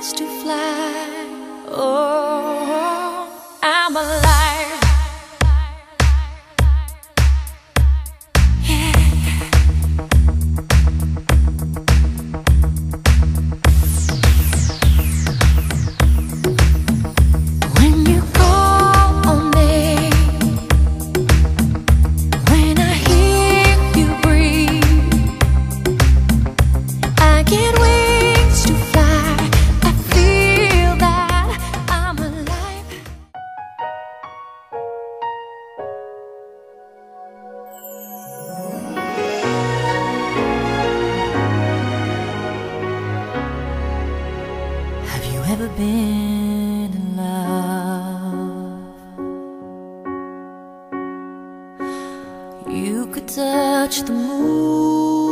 To fly. Been in love? You could touch the moonlight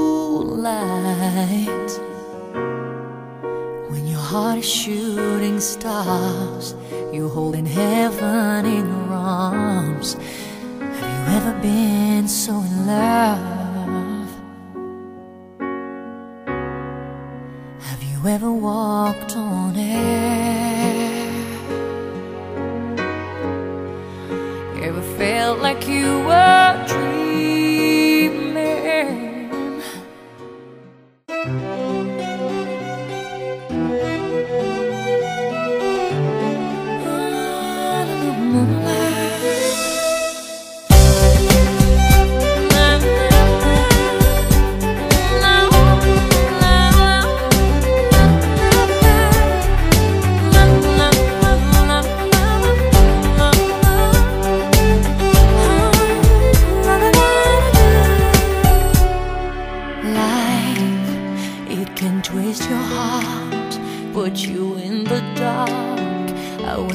when your heart is shooting stars. You're holding heaven in your arms. Have you ever been so in love? You ever walked on air? Ever felt like you were dreaming? Under the Life,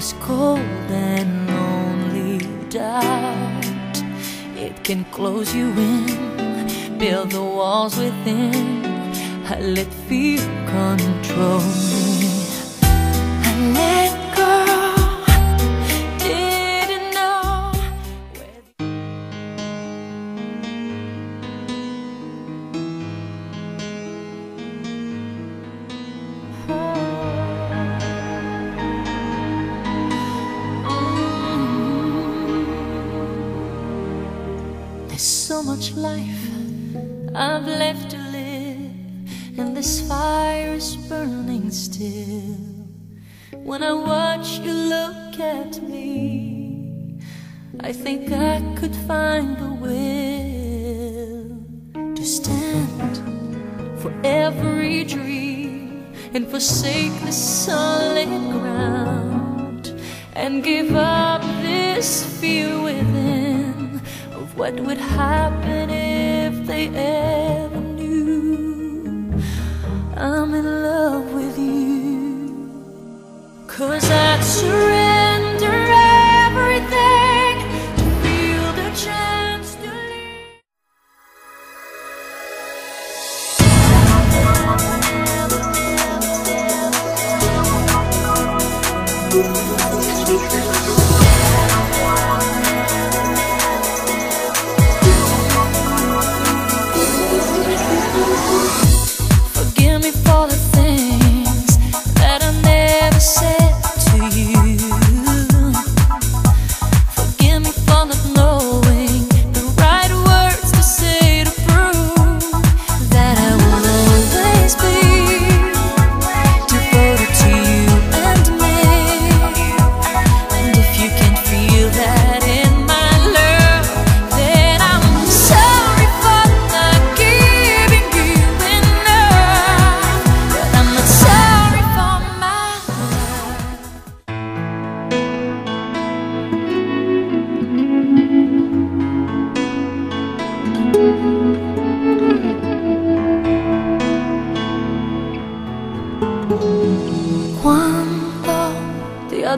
Was cold and lonely, doubt. It can close you in, build the walls within. I let fear control me. Much life I've left to live, and this fire is burning still. When I watch you look at me, I think I could find the will to stand for every dream and forsake the solid ground and give up this fear within what would happen if they ever knew I'm in love with you. Cause I'd surrender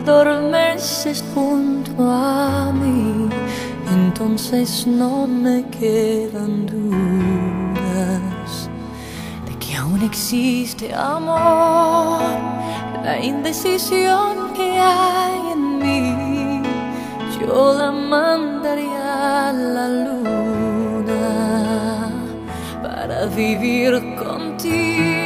adormeces junto a mí, entonces no me quedan dudas de que aún existe amor, la indecisión que hay en mí. Yo la mandaría a la luna para vivir contigo.